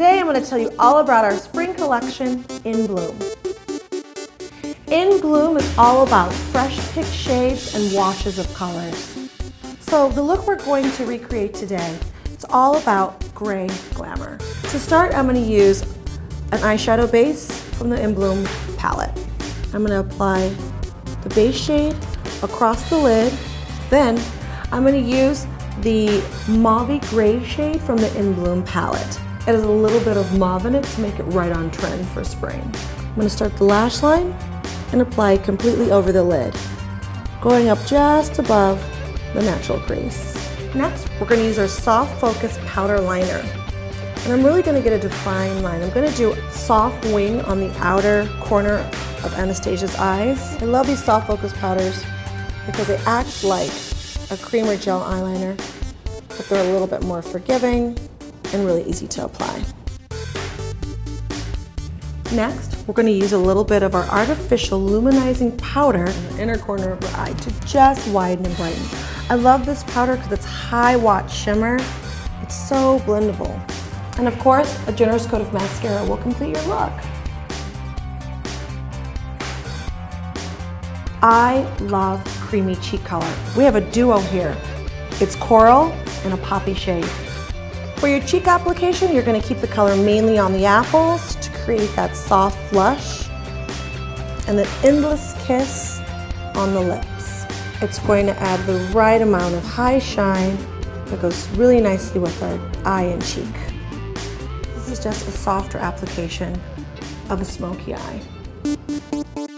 Today I'm going to tell you all about our spring collection, In Bloom. In Bloom is all about fresh picked shades and washes of colors. So the look we're going to recreate today, it's all about gray glamour. To start, I'm going to use an eyeshadow base from the In Bloom palette. I'm going to apply the base shade across the lid. Then I'm going to use the mauve gray shade from the In Bloom palette. It has a little bit of mauve in it to make it right on trend for spring. I'm to start the lash line and apply completely over the lid, going up just above the natural crease. Next, we're going to use our Soft Focus Powder Liner. And I'm really going to get a defined line. I'm going to do soft wing on the outer corner of Anastasia's eyes. I love these soft focus powders because they act like a cream or gel eyeliner, but they're a little bit more forgiving and really easy to apply. Next, we're going to use a little bit of our artificial luminizing powder in the inner corner of our eye to just widen and brighten. I love this powder because it's high watt shimmer. It's so blendable. And of course, a generous coat of mascara will complete your look. I love creamy cheek color. We have a duo here. It's coral and a poppy shade. For your cheek application, you're gonna keep the color mainly on the apples to create that soft flush and an endless kiss on the lips. It's going to add the right amount of high shine that goes really nicely with our eye and cheek. This is just a softer application of a smoky eye.